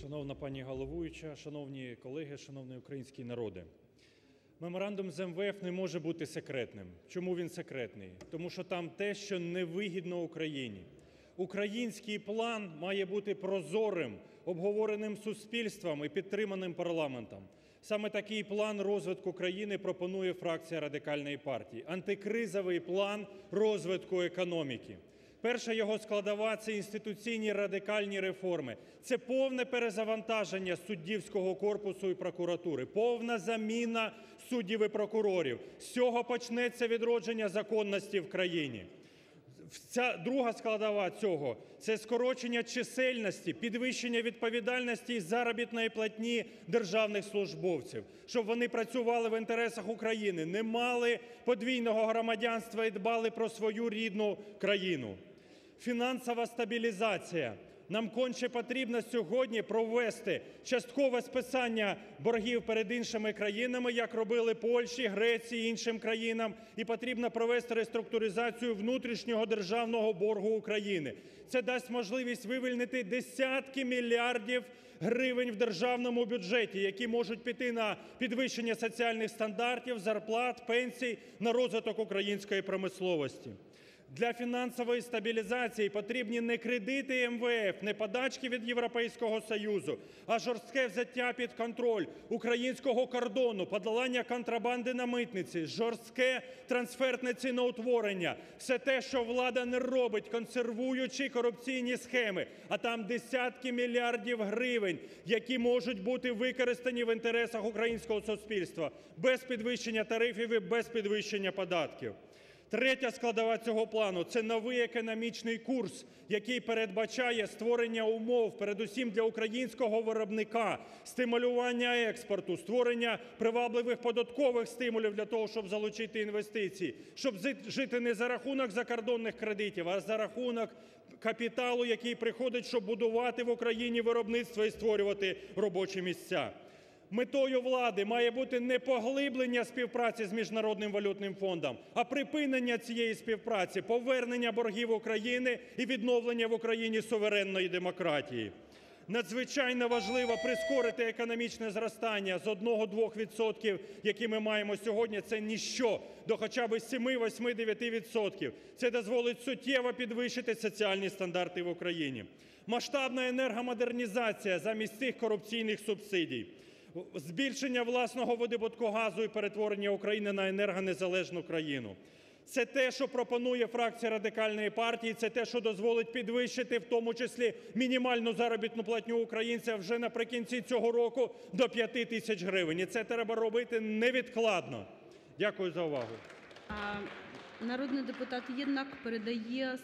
Шановна пані головуюча, шановні колеги, шановний український народе! Меморандум з МВФ не може бути секретним. Чому він секретний? Тому що там те, що не вигідно Україні. Український план має бути прозорим, обговореним суспільством і підтриманим парламентом. Саме такий план розвитку країни пропонує фракція Радикальної партії. Антикризовий план розвитку економіки. Перша його складова – це інституційні радикальні реформи, це повне перезавантаження суддівського корпусу і прокуратури, повна заміна суддів і прокурорів. З цього почнеться відродження законності в країні. Ця друга складова цього – це скорочення чисельності, підвищення відповідальності і заробітної платні державних службовців, щоб вони працювали в інтересах України, не мали подвійного громадянства і дбали про свою рідну країну. Фінансова стабілізація. Нам конче потрібно сьогодні провести часткове списання боргів перед іншими країнами, як робили Польщі, Греції, іншим країнам, і потрібно провести реструктуризацію внутрішнього державного боргу України. Це дасть можливість вивільнити десятки мільярдів гривень в державному бюджеті, які можуть піти на підвищення соціальних стандартів, зарплат, пенсій, на розвиток української промисловості. Для фінансової стабілізації потрібні не кредити МВФ, не подачки від Європейського Союзу, а жорстке взяття під контроль українського кордону, подолання контрабанди на митниці, жорстке трансфертне ціноутворення. Все те, що влада не робить, консервуючи корупційні схеми, а там десятки мільярдів гривень, які можуть бути використані в інтересах українського суспільства без підвищення тарифів і без підвищення податків. Третя складова цього плану – це новий економічний курс, який передбачає створення умов передусім для українського виробника, стимулювання експорту, створення привабливих податкових стимулів для того, щоб залучити інвестиції, щоб жити не за рахунок закордонних кредитів, а за рахунок капіталу, який приходить, щоб будувати в Україні виробництво і створювати робочі місця. Метою влади має бути не поглиблення співпраці з Міжнародним валютним фондом, а припинення цієї співпраці, повернення боргів України і відновлення в Україні суверенної демократії. Надзвичайно важливо прискорити економічне зростання з 1-2 відсотків, які ми маємо сьогодні, це ніщо, до хоча б 7, 8, 9 відсотків. Це дозволить суттєво підвищити соціальні стандарти в Україні. Масштабна енергомодернізація замість цих корупційних субсидій збільшення власного видобутку газу і перетворення України на енергонезалежну країну. Це те, що пропонує фракція Радикальної партії, це те, що дозволить підвищити в тому числі мінімальну заробітну платню українцям вже наприкінці цього року до 5 тисяч гривень. І це треба робити невідкладно. Дякую за увагу. Народний депутат Єднак передає